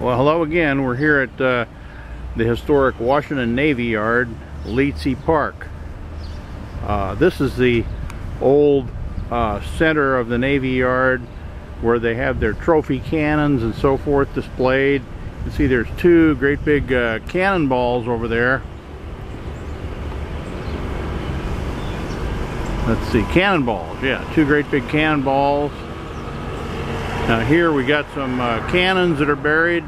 Well, hello again. We're here at uh, the historic Washington Navy Yard, Leutze Park. Uh, this is the old uh, center of the Navy Yard where they have their trophy cannons and so forth displayed. You can see there's two great big uh, cannonballs over there. Let's see, cannonballs, yeah, two great big cannonballs. Now here we got some uh, cannons that are buried.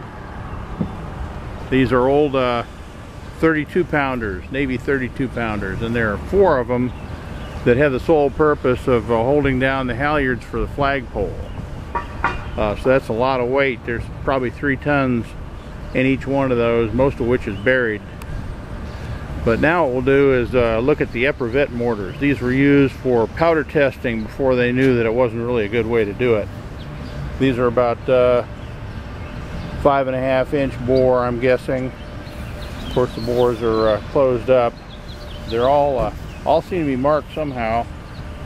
These are old uh, 32 pounders, Navy 32 pounders, and there are four of them that have the sole purpose of uh, holding down the halyards for the flagpole. Uh, so that's a lot of weight. There's probably three tons in each one of those, most of which is buried. But now what we'll do is uh, look at the Eprouvette mortars. These were used for powder testing before they knew that it wasn't really a good way to do it. These are about uh, five and a half inch bore, I'm guessing. Of course, the bores are uh, closed up. They're all uh, all seem to be marked somehow.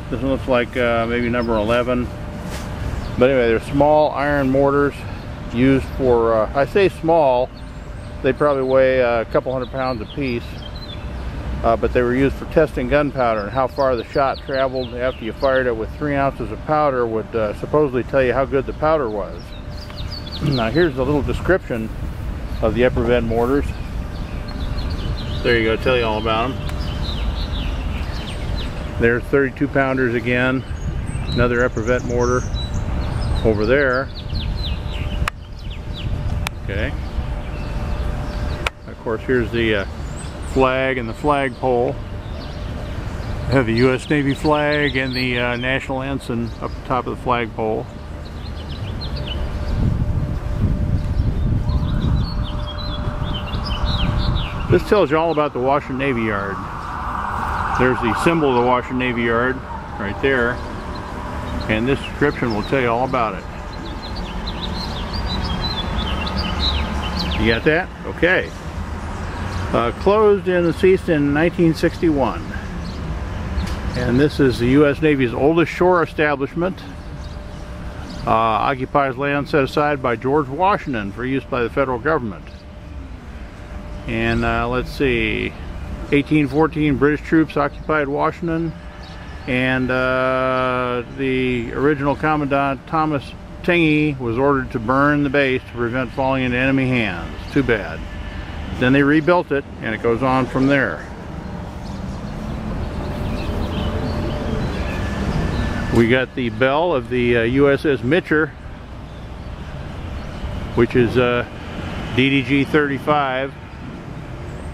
This one looks like uh, maybe number 11. But anyway, they're small iron mortars used for, uh, I say small, they probably weigh a couple hundred pounds a piece. Uh, but they were used for testing gunpowder and how far the shot traveled after you fired it with three ounces of powder would uh, supposedly tell you how good the powder was. now here's a little description of the Eprouvette mortars. There you go, tell you all about them. There's 32 pounders again, another Eprouvette mortar over there. Okay. Of course, here's the uh, flag and the flagpole. Have the U.S. Navy flag and the uh, national ensign up top of the flagpole. This tells you all about the Washington Navy Yard. There's the symbol of the Washington Navy Yard right there. And this description will tell you all about it. You got that? Okay. Uh, closed and ceased in 1961. And this is the U.S. Navy's oldest shore establishment. Uh, occupies land set aside by George Washington for use by the federal government. And uh, let's see, 1814 British troops occupied Washington. And uh, the original Commandant Thomas Tingey was ordered to burn the base to prevent falling into enemy hands. Too bad. Then they rebuilt it and it goes on from there. We got the bell of the uh, USS Mitscher, which is uh, DDG 35,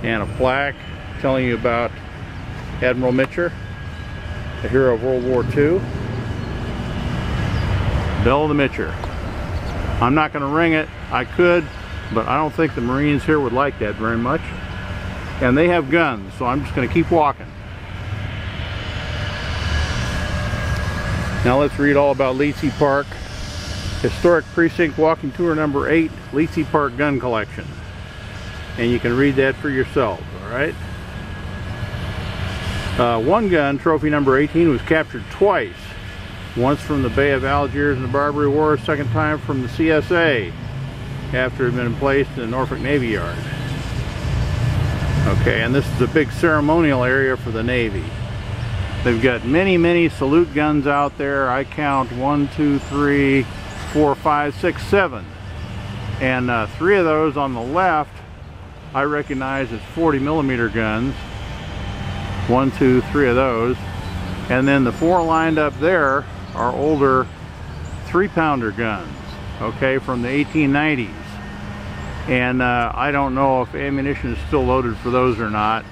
and a plaque telling you about Admiral Mitscher, a hero of World War II. Bell of the Mitscher. I'm not going to ring it. I could, but I don't think the Marines here would like that very much. And they have guns, so I'm just going to keep walking. Now let's read all about Leutze Park. Historic Precinct Walking Tour number 8, Leutze Park Gun Collection. And you can read that for yourself, alright? Uh, one gun, trophy number 18, was captured twice. Once from the Bay of Algiers in the Barbary War, second time from the CSA after it had been placed in the Norfolk Navy Yard. Okay, and this is a big ceremonial area for the Navy. They've got many, many salute guns out there. I count one, two, three, four, five, six, seven. And uh, three of those on the left I recognize as 40 millimeter guns. One, two, three of those. And then the four lined up there are older three pounder guns, okay, from the 1890s. And uh, I don't know if ammunition is still loaded for those or not.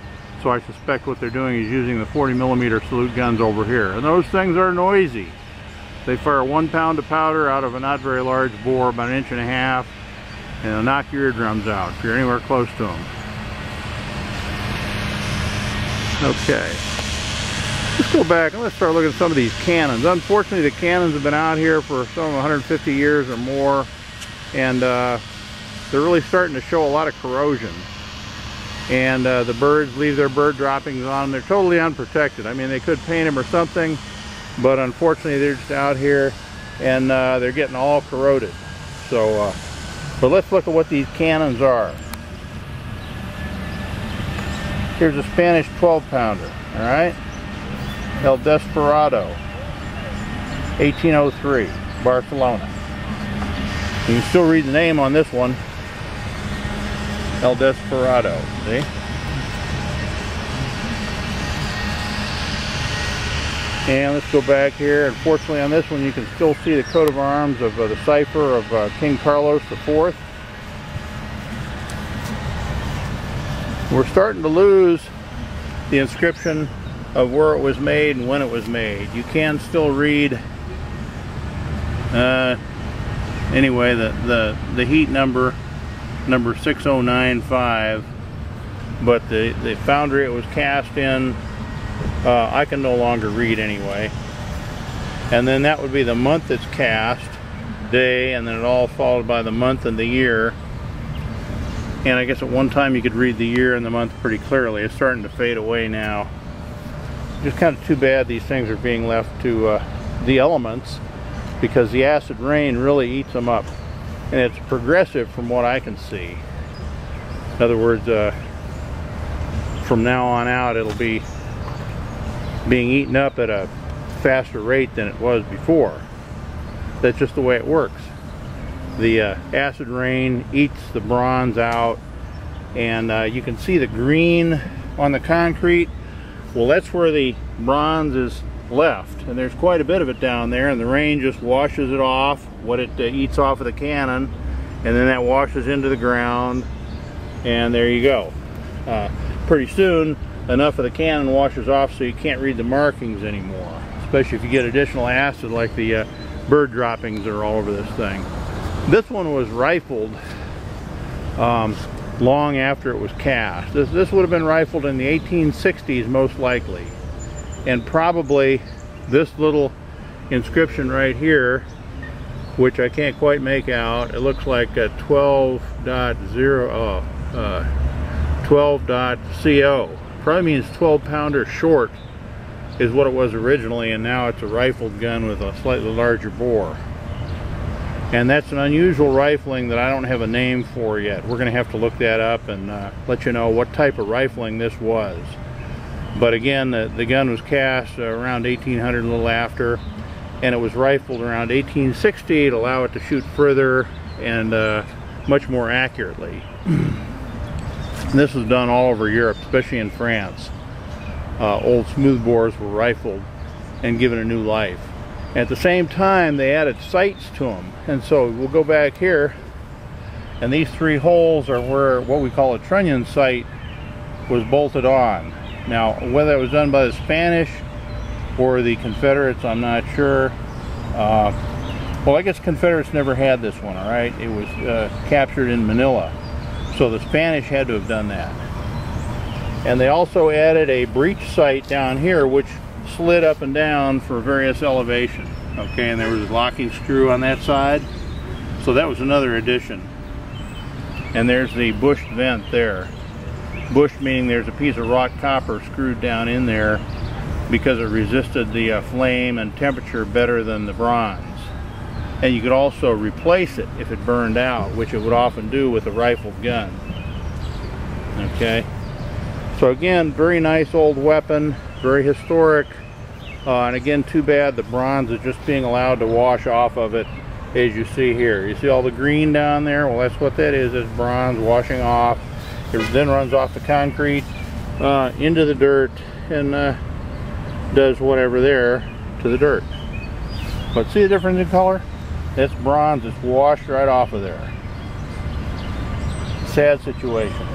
So I suspect what they're doing is using the 40 millimeter salute guns over here. And those things are noisy. They fire one pound of powder out of a not very large bore, about an inch and a half, and they'll knock your eardrums out if you're anywhere close to them. Okay. Let's go back and let's start looking at some of these cannons. Unfortunately, the cannons have been out here for some 150 years or more, and uh, they're really starting to show a lot of corrosion and uh, the birds leave their bird droppings on them. They're totally unprotected. I mean, they could paint them or something, but unfortunately they're just out here and uh, they're getting all corroded. So uh, But let's look at what these cannons are. Here's a Spanish 12 pounder, all right? El Desperado, 1803, Barcelona. You can still read the name on this one, El Desperado, see? And let's go back here. Unfortunately on this one you can still see the coat of arms of uh, the cipher of uh, King Carlos IV. We're starting to lose the inscription of where it was made and when it was made. You can still read uh, anyway the, the, the heat number number 6095 but the, the foundry it was cast in uh, I can no longer read anyway. And then that would be the month it's cast, day, and then it all followed by the month and the year. And I guess at one time you could read the year and the month pretty clearly. It's starting to fade away now. Just kind of too bad these things are being left to uh, the elements because the acid rain really eats them up. And it's progressive from what I can see. In other words, uh, from now on out it'll be being eaten up at a faster rate than it was before. That's just the way it works. The uh, acid rain eats the bronze out and uh, you can see the green on the concrete. Well, that's where the bronze is left. And there's quite a bit of it down there and the rain just washes it off, what it uh, eats off of the cannon and then that washes into the ground and there you go. Uh, pretty soon enough of the cannon washes off so you can't read the markings anymore especially if you get additional acid like the uh, bird droppings that are all over this thing. This one was rifled um, long after it was cast. This, this would have been rifled in the 1860s most likely and probably this little inscription right here which I can't quite make out it looks like a 12.0 uh, uh, 12.co probably means 12 pounder short is what it was originally and now it's a rifled gun with a slightly larger bore. And that's an unusual rifling that I don't have a name for yet. We're gonna have to look that up and uh, let you know what type of rifling this was but again the, the gun was cast uh, around 1800 a little after and it was rifled around 1860 to allow it to shoot further and uh, much more accurately And this was done all over Europe, especially in France. Uh, old smoothbores were rifled and given a new life. At the same time, they added sights to them. And so we'll go back here, and these three holes are where what we call a trunnion sight was bolted on. Now, whether it was done by the Spanish or the Confederates, I'm not sure. Uh, well, I guess Confederates never had this one, all right? It was uh, captured in Manila. So the Spanish had to have done that. And they also added a breech sight down here which slid up and down for various elevation. Okay, and there was a locking screw on that side. So that was another addition. And there's the bush vent there. Bush meaning there's a piece of wrought copper screwed down in there because it resisted the uh, flame and temperature better than the bronze. And you could also replace it if it burned out which it would often do with a rifled gun. Okay? So again very nice old weapon very historic. Uh, and again too bad the bronze is just being allowed to wash off of it as you see here. You see all the green down there? Well that's what that is is bronze washing off it then runs off the concrete uh, into the dirt and uh, does whatever there to the dirt but see the difference in color this bronze is washed right off of there. Sad situation.